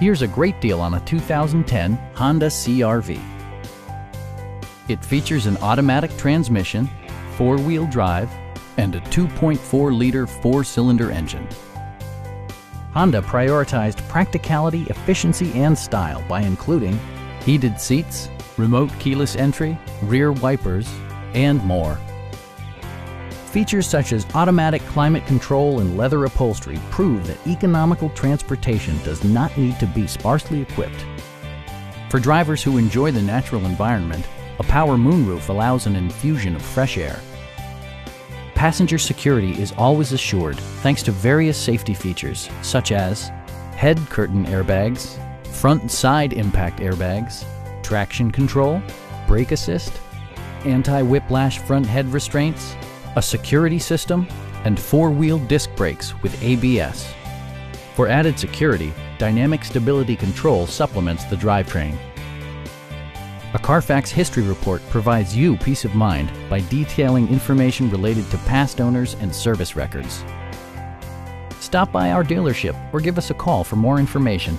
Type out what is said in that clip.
Here's a great deal on a 2010 Honda CRV. It features an automatic transmission, four-wheel drive, and a 2.4-liter four-cylinder engine. Honda prioritized practicality, efficiency, and style by including heated seats, remote keyless entry, rear wipers, and more. Features such as automatic climate control and leather upholstery prove that economical transportation does not need to be sparsely equipped. For drivers who enjoy the natural environment, a power moonroof allows an infusion of fresh air. Passenger security is always assured thanks to various safety features such as head curtain airbags, front side impact airbags, traction control, brake assist, anti-whiplash front head restraints, a security system, and four-wheel disc brakes with ABS. For added security, Dynamic Stability Control supplements the drivetrain. A Carfax history report provides you peace of mind by detailing information related to past owners and service records. Stop by our dealership or give us a call for more information.